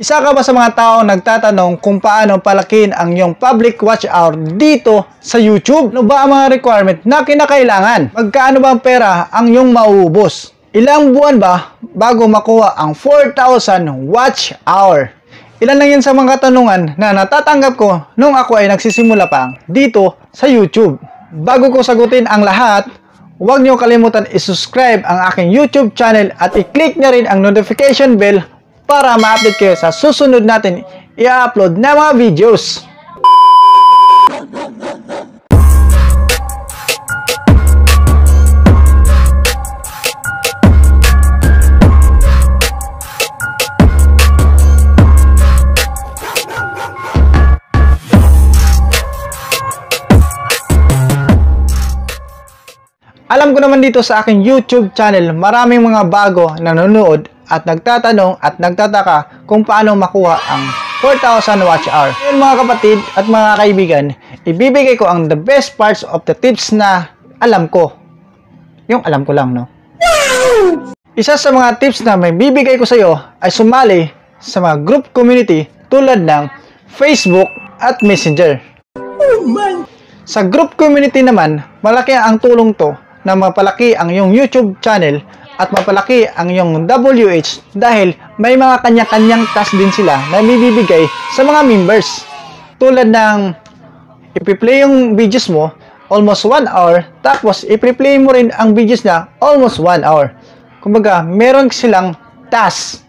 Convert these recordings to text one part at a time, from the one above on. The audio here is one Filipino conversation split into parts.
Isa ka ba sa mga taong nagtatanong kung paano palakin ang iyong public watch hour dito sa YouTube? Ano ba ang mga requirement na kinakailangan? Magkaano ba ang pera ang iyong mauubos? Ilang buwan ba bago makuha ang 4,000 watch hour? Ilan lang yan sa mga katanungan na natatanggap ko nung ako ay nagsisimula pa dito sa YouTube. Bago ko sagutin ang lahat, huwag niyo kalimutan i-subscribe ang aking YouTube channel at i-click na rin ang notification bell para ma-update kayo sa susunod natin i-upload na mga videos. Alam ko naman dito sa aking YouTube channel, maraming mga bago na nanonood at nagtatanong at nagtataka kung paano makuha ang 4,000 watch hour. Ngayon mga kapatid at mga kaibigan, ibibigay ko ang the best parts of the tips na alam ko. Yung alam ko lang, no? Isa sa mga tips na may bibigay ko sa iyo ay sumali sa mga group community tulad ng Facebook at Messenger. Sa group community naman, malaki ang tulong to na mapalaki ang iyong YouTube channel at mapalaki ang iyong WH dahil may mga kanya-kanyang task din sila na bibigay sa mga members. Tulad ng ipi-play yung videos mo almost 1 hour tapos ipi-play mo rin ang videos na almost 1 hour. Kumbaga, meron silang task.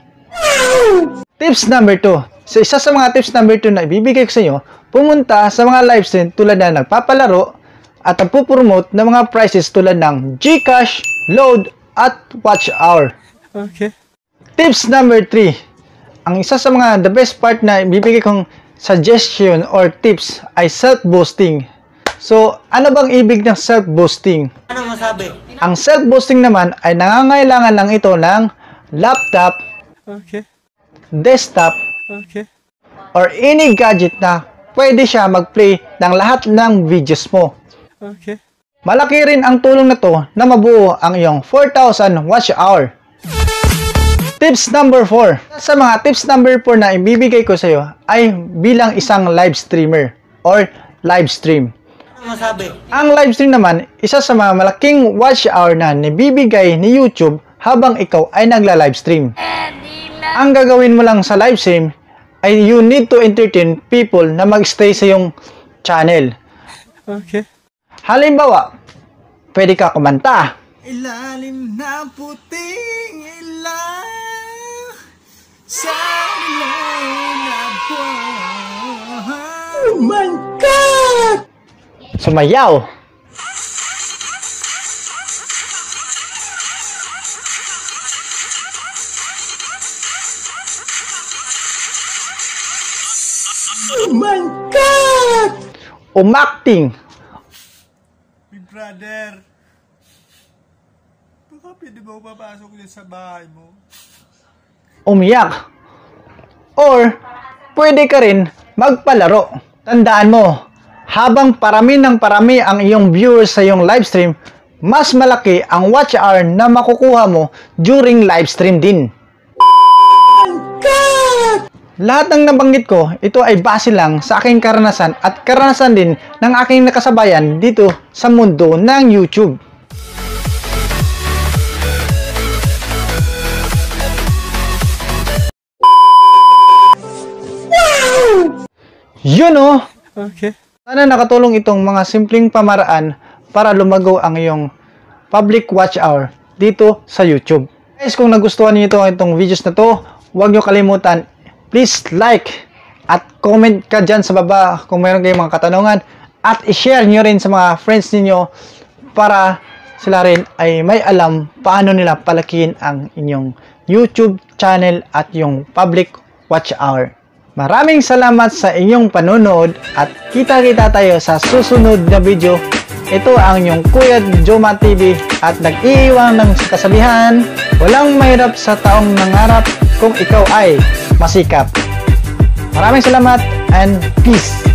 Tips number 2. So, isa sa mga tips number 2 na ibibigay ko sa inyo, pumunta sa mga live stream tulad na nagpapalaro at nagpo-promote ng mga prices tulad ng Gcash, Load, at Watch Hour. Okay. Tips number 3. Ang isa sa mga the best part na ibibigay kong suggestion or tips ay self-boosting. So, ano bang ibig ng self-boosting? Ano masabi? Ang self-boosting naman ay nangangailangan lang ito ng laptop, Okay. desktop, Okay. or any gadget na pwede siya mag-play ng lahat ng videos mo. Okay. Malaki rin ang tulong na to na mabuo ang iyong 4,000 watch hour. Tips number 4. Sa mga tips number 4 na ibibigay ko sa iyo ay bilang isang live streamer or live stream. Ano masabi? Ang live stream naman, isa sa mga malaking watch hour na nibibigay ni YouTube habang ikaw ay nagla-live stream. Ang gagawin mo lang sa live stream ay you need to entertain people na mag-stay sa iyong channel. Okay. Halimbawa, pwede ka kumanta, Ilalim na puting ilaw sa ilaw na buwan. Oh my God! sumayaw, Oh my God! umakting, brother, baka pwede ba papasok din sa bahay mo? umiyak, or pwede ka rin magpalaro. Tandaan mo, habang parami ng parami ang iyong viewers sa iyong live stream, mas malaki ang watch hour na makukuha mo during live stream din. Lahat ng nabanggit ko, ito ay base lang sa aking karanasan at karanasan din ng aking nakasabayan dito sa mundo ng YouTube. Yun oh! Okay. Sana nakatulong itong mga simpleng pamaraan para lumago ang iyong public watch hour dito sa YouTube. Guys, kung nagustuhan niyo itong, itong videos na to, huwag niyo kalimutan, please like at comment ka dyan sa baba kung mayroon kayong mga katanungan at i-share niyo rin sa mga friends ninyo para sila rin ay may alam paano nila palakihin ang inyong YouTube channel at yung public watch hour. Maraming salamat sa inyong panonood at kita-kita tayo sa susunod na video. Ito ang inyong Kuya Joma TV at nag-iiwan ng kasabihan, walang mahirap sa taong nangarap kung ikaw ay masikap. Maraming salamat and peace!